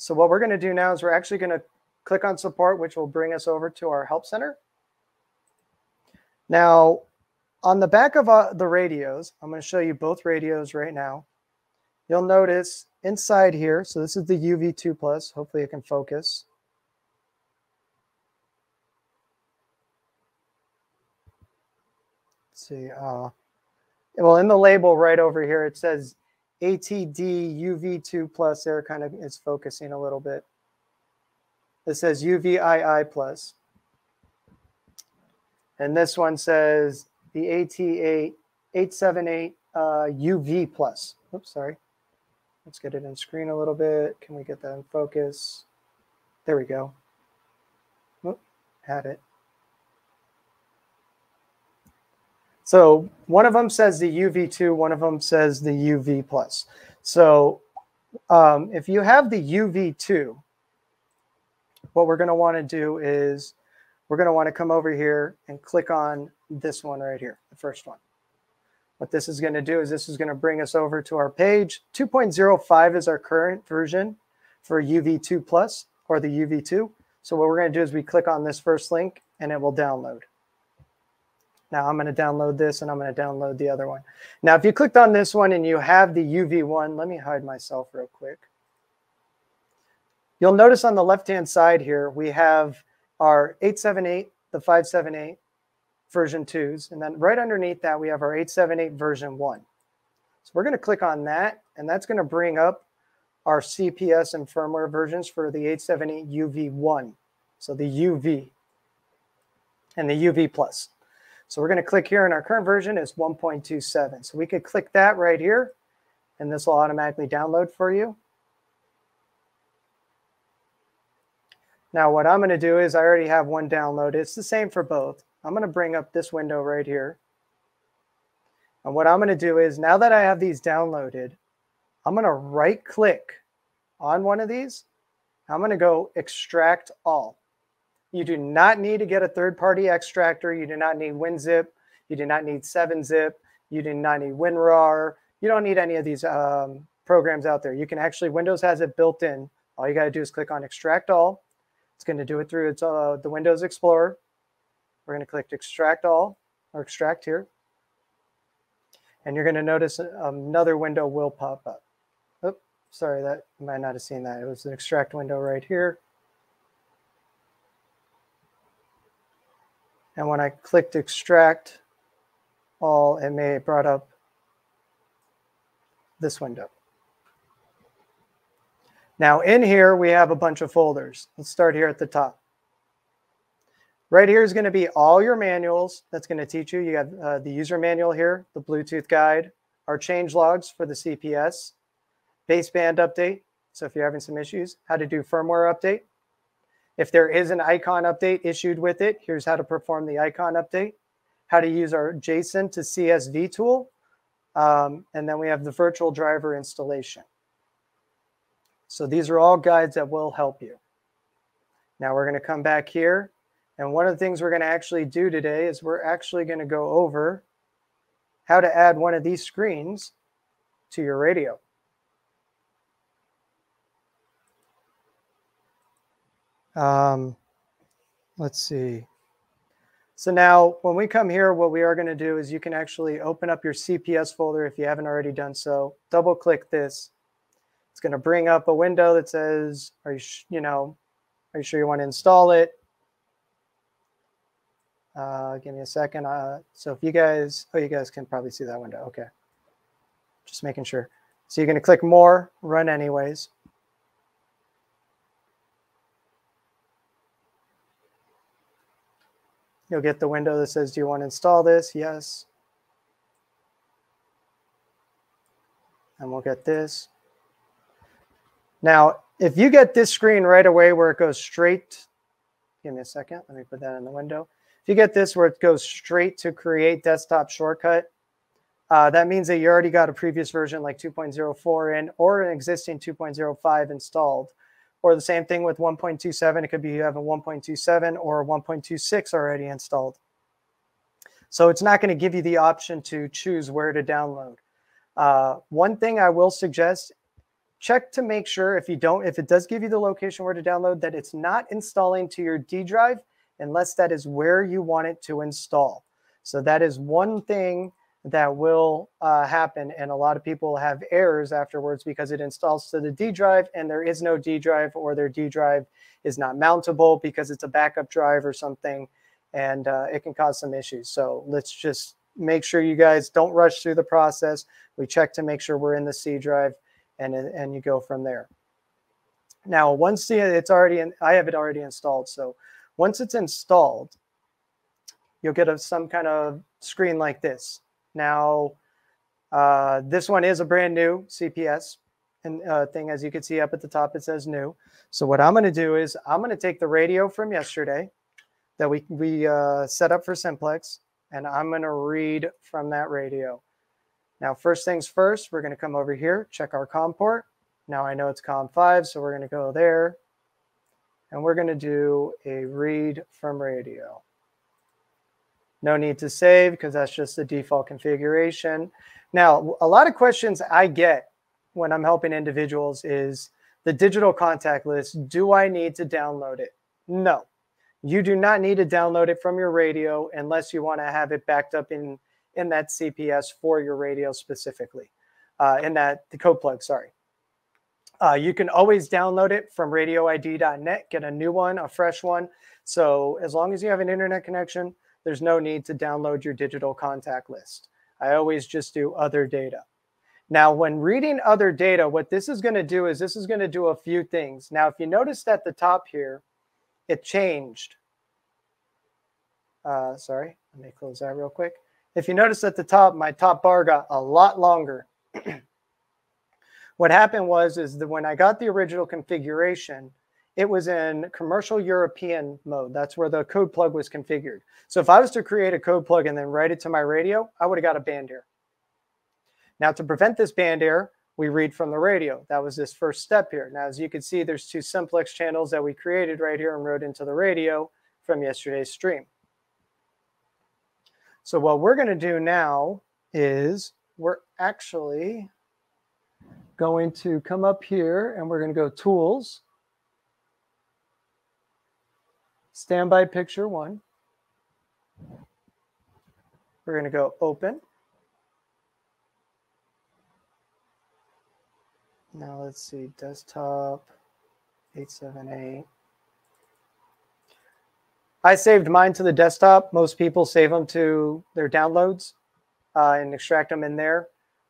So what we're going to do now is we're actually going to click on support, which will bring us over to our help center. Now, on the back of uh, the radios, I'm going to show you both radios right now. You'll notice inside here, so this is the UV2 Plus. Hopefully it can focus. Let's see. Uh, well, in the label right over here, it says ATD UV2 Plus. There kind of is focusing a little bit. It says UVII Plus. And this one says the ATD 878 uh, UV Plus. Oops, sorry. Let's get it in screen a little bit. Can we get that in focus? There we go. Oop, had it. So one of them says the UV2, one of them says the UV plus. So um, if you have the UV2, what we're going to want to do is we're going to want to come over here and click on this one right here, the first one. What this is going to do is this is going to bring us over to our page. 2.05 is our current version for UV2 plus or the UV2. So what we're going to do is we click on this first link and it will download. Now I'm going to download this and I'm going to download the other one. Now, if you clicked on this one and you have the UV one, let me hide myself real quick. You'll notice on the left-hand side here, we have our 878, the 578 version twos. And then right underneath that, we have our 878 version one. So we're going to click on that and that's going to bring up our CPS and firmware versions for the 878 UV1. So the UV and the UV plus. So we're going to click here and our current version is 1.27. So we could click that right here and this will automatically download for you. Now what I'm going to do is I already have one downloaded. It's the same for both. I'm going to bring up this window right here. And what I'm going to do is now that I have these downloaded, I'm going to right click on one of these. I'm going to go extract all. You do not need to get a third-party extractor. You do not need WinZip. You do not need 7-Zip. You do not need WinRAR. You don't need any of these um, programs out there. You can actually, Windows has it built in. All you got to do is click on Extract All. It's going to do it through its, uh, the Windows Explorer. We're going to click Extract All or Extract here. And you're going to notice another window will pop up. Oh, sorry, that you might not have seen that. It was an extract window right here. And when I clicked extract all, it may have brought up this window. Now in here, we have a bunch of folders. Let's start here at the top. Right here is going to be all your manuals. That's going to teach you. You have uh, the user manual here, the Bluetooth guide, our change logs for the CPS, baseband update. So if you're having some issues, how to do firmware update, if there is an icon update issued with it, here's how to perform the icon update, how to use our JSON to CSV tool, um, and then we have the virtual driver installation. So these are all guides that will help you. Now we're going to come back here. And one of the things we're going to actually do today is we're actually going to go over how to add one of these screens to your radio. Um, let's see. So now when we come here, what we are going to do is you can actually open up your CPS folder if you haven't already done so. Double click this. It's going to bring up a window that says, are you, you know, are you sure you want to install it? Uh, give me a second. Uh, so if you guys, oh, you guys can probably see that window. Okay. Just making sure. So you're going to click more, run anyways. You'll get the window that says, do you want to install this? Yes. And we'll get this. Now, if you get this screen right away where it goes straight, give me a second. Let me put that in the window. If you get this where it goes straight to create desktop shortcut, uh, that means that you already got a previous version like 2.04 in or an existing 2.05 installed. Or the same thing with 1.27. It could be you have a 1.27 or a 1.26 already installed. So it's not going to give you the option to choose where to download. Uh, one thing I will suggest check to make sure if you don't, if it does give you the location where to download, that it's not installing to your D drive unless that is where you want it to install. So that is one thing that will uh, happen. And a lot of people have errors afterwards because it installs to the D drive and there is no D drive or their D drive is not mountable because it's a backup drive or something. And uh, it can cause some issues. So let's just make sure you guys don't rush through the process. We check to make sure we're in the C drive and, and you go from there. Now, once it's already in, I have it already installed. So once it's installed, you'll get a, some kind of screen like this. Now, uh, this one is a brand new CPS and uh, thing. As you can see up at the top, it says new. So what I'm going to do is I'm going to take the radio from yesterday that we, we uh, set up for Simplex, and I'm going to read from that radio. Now, first things first, we're going to come over here, check our COM port. Now I know it's COM5, so we're going to go there. And we're going to do a read from radio. No need to save because that's just the default configuration. Now, a lot of questions I get when I'm helping individuals is the digital contact list. Do I need to download it? No, you do not need to download it from your radio unless you want to have it backed up in, in that CPS for your radio specifically, uh, in that the code plug, sorry. Uh, you can always download it from radioid.net, get a new one, a fresh one. So as long as you have an internet connection, there's no need to download your digital contact list. I always just do other data. Now, when reading other data, what this is going to do is this is going to do a few things. Now, if you noticed at the top here, it changed. Uh, sorry, let me close that real quick. If you notice at the top, my top bar got a lot longer. what happened was is that when I got the original configuration, it was in commercial European mode. That's where the code plug was configured. So if I was to create a code plug and then write it to my radio, I would have got a band error. Now to prevent this band error, we read from the radio. That was this first step here. Now, as you can see, there's two simplex channels that we created right here and wrote into the radio from yesterday's stream. So what we're going to do now is we're actually going to come up here and we're going to go tools standby picture one. We're going to go open. Now let's see, desktop 878. I saved mine to the desktop. Most people save them to their downloads uh, and extract them in there.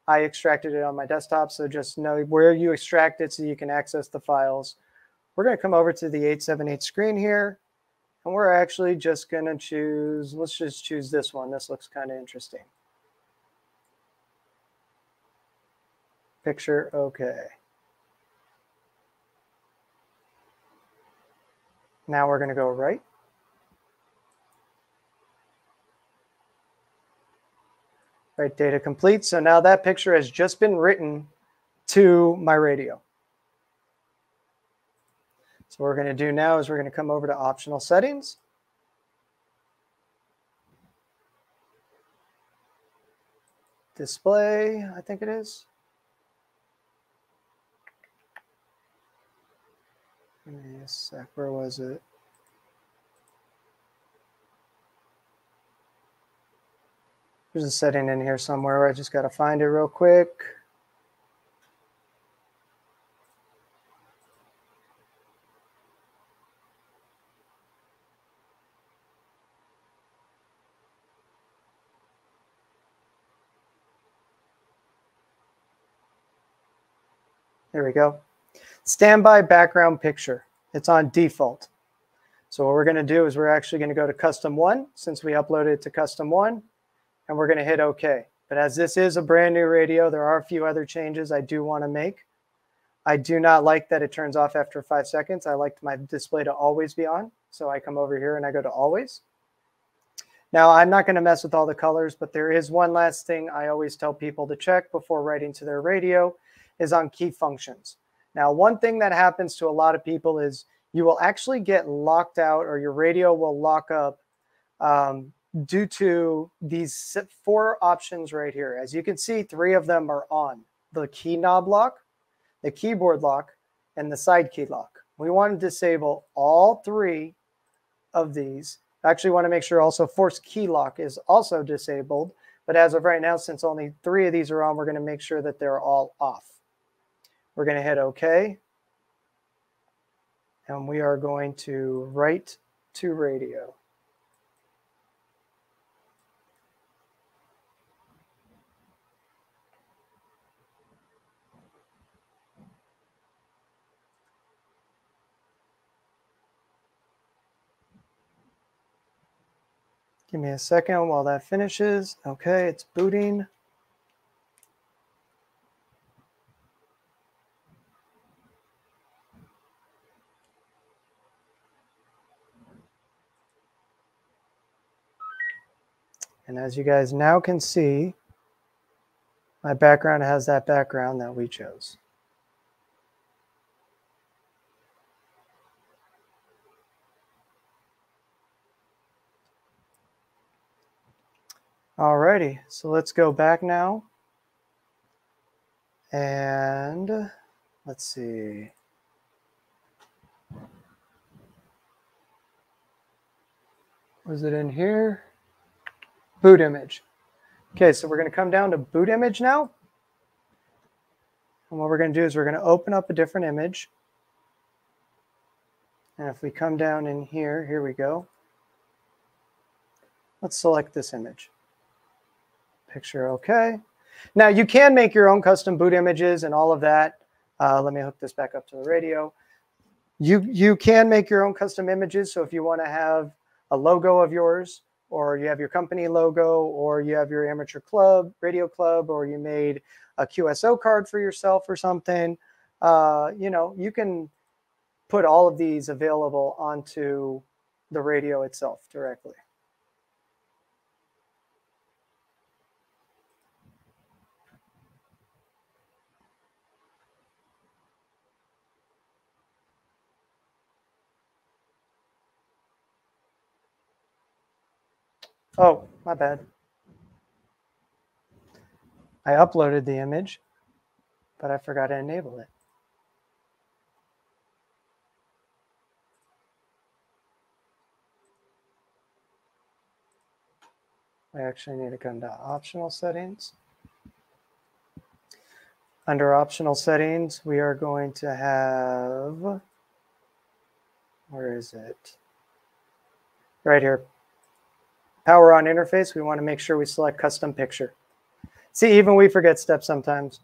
I extracted it on my desktop, so just know where you extract it so you can access the files. We're going to come over to the 878 screen here. And we're actually just going to choose, let's just choose this one. This looks kind of interesting. Picture, okay. Now we're going to go write. Write, data complete. So now that picture has just been written to my radio. So what we're going to do now is we're going to come over to optional settings. Display, I think it is. Where was it? There's a setting in here somewhere. I just got to find it real quick. There we go. Standby background picture. It's on default. So what we're going to do is we're actually going to go to custom one since we uploaded it to custom one and we're going to hit OK. But as this is a brand new radio, there are a few other changes I do want to make. I do not like that it turns off after five seconds. I like my display to always be on. So I come over here and I go to always. Now, I'm not going to mess with all the colors, but there is one last thing I always tell people to check before writing to their radio is on key functions. Now, one thing that happens to a lot of people is you will actually get locked out or your radio will lock up um, due to these four options right here. As you can see, three of them are on. The key knob lock. the keyboard lock, and the side key lock. We want to disable all three of these. Actually want to make sure also force key lock is also disabled. But as of right now, since only three of these are on, we're going to make sure that they're all off. We're going to hit OK. And we are going to write to radio. Give me a second while that finishes. Okay, it's booting. As you guys now can see, my background has that background that we chose. Alrighty, so let's go back now. And let's see. Was it in here? Boot image. Okay, so we're going to come down to boot image now. And what we're going to do is we're going to open up a different image. And if we come down in here, here we go. Let's select this image picture okay. Now you can make your own custom boot images and all of that. Uh, let me hook this back up to the radio. You, you can make your own custom images. So if you want to have a logo of yours or you have your company logo or you have your amateur club, radio club, or you made a QSO card for yourself or something, uh, you know, you can put all of these available onto the radio itself directly. Oh, my bad. I uploaded the image, but I forgot to enable it. I actually need to come to optional settings. Under optional settings, we are going to have, where is it? Right here, power on interface, we want to make sure we select custom picture. See, even we forget steps sometimes.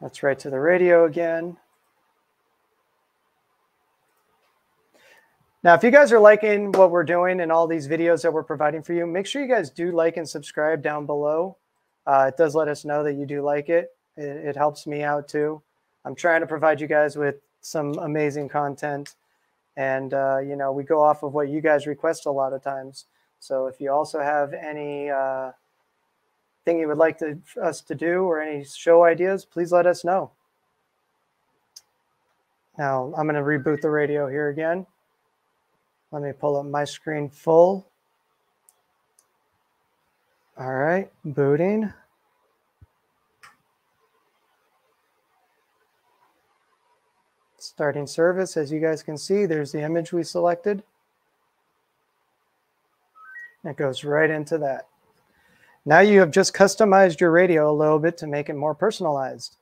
Let's write to the radio again. Now, if you guys are liking what we're doing and all these videos that we're providing for you, make sure you guys do like and subscribe down below. Uh, it does let us know that you do like it. it. It helps me out too. I'm trying to provide you guys with some amazing content. And, uh, you know, we go off of what you guys request a lot of times. So if you also have any uh, thing you would like to, us to do or any show ideas, please let us know. Now I'm going to reboot the radio here again. Let me pull up my screen full. All right, booting. Starting service. As you guys can see, there's the image we selected. It goes right into that. Now you have just customized your radio a little bit to make it more personalized.